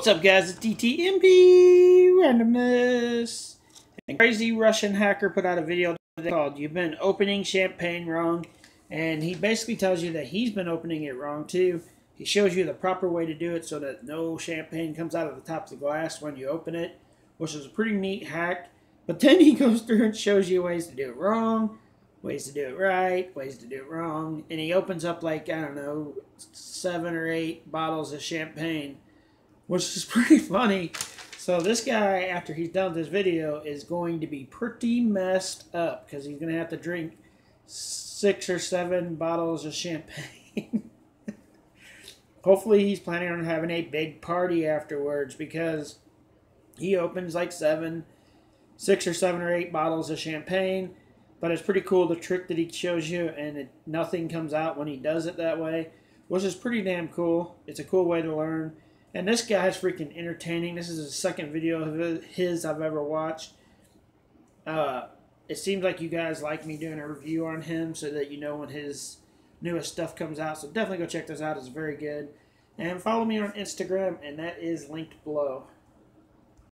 What's up, guys? It's DTMP Randomness. And crazy Russian hacker put out a video called You've Been Opening Champagne Wrong. And he basically tells you that he's been opening it wrong too. He shows you the proper way to do it so that no champagne comes out of the top of the glass when you open it, which is a pretty neat hack. But then he goes through and shows you ways to do it wrong, ways to do it right, ways to do it wrong. And he opens up like, I don't know, seven or eight bottles of champagne which is pretty funny. So this guy, after he's done this video, is going to be pretty messed up because he's going to have to drink six or seven bottles of champagne. Hopefully he's planning on having a big party afterwards because he opens like seven, six or seven or eight bottles of champagne. But it's pretty cool the trick that he shows you, and it, nothing comes out when he does it that way, which is pretty damn cool. It's a cool way to learn. And this guy's freaking entertaining. This is the second video of his I've ever watched. Uh, it seems like you guys like me doing a review on him so that you know when his newest stuff comes out. So definitely go check those out. It's very good. And follow me on Instagram, and that is linked below.